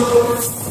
Senhor.